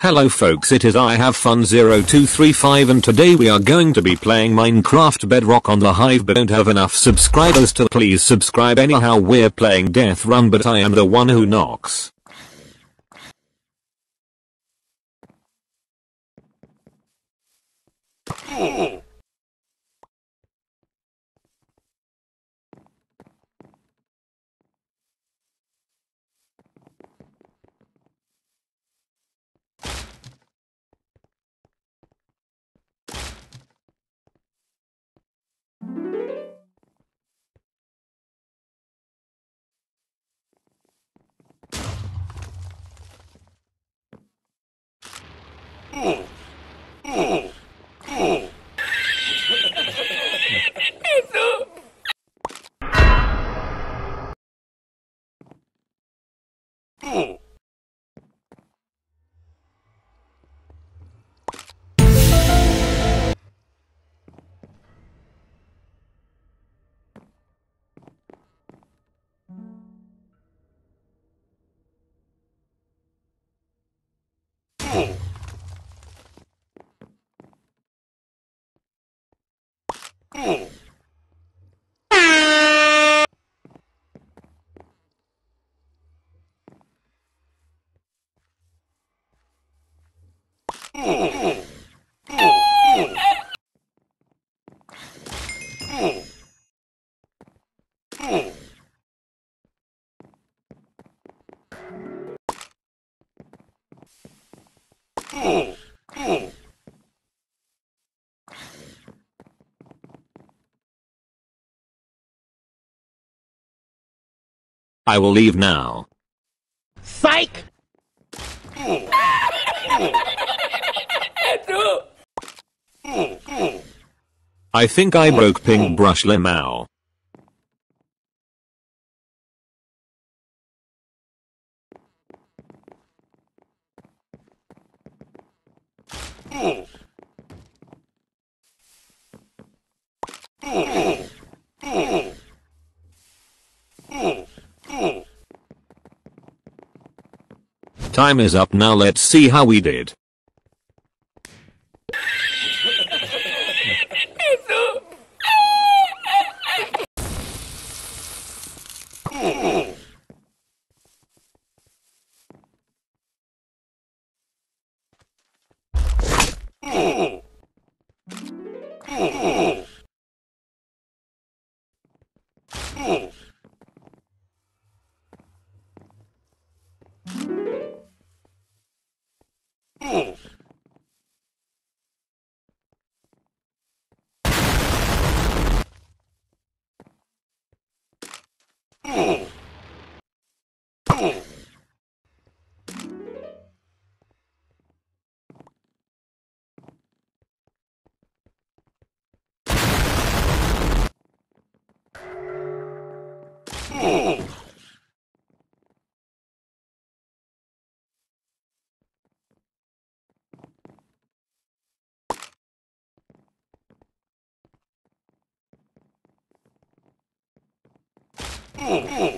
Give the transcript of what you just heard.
Hello folks it is I have fun 0235 and today we are going to be playing Minecraft Bedrock on the Hive but don't have enough subscribers to please subscribe anyhow we're playing Death Run but I am the one who knocks. Oh. I will leave now. Psych! I think I broke Pink Brush Lemao. Time is up now let's see how we did. Oh! Mm.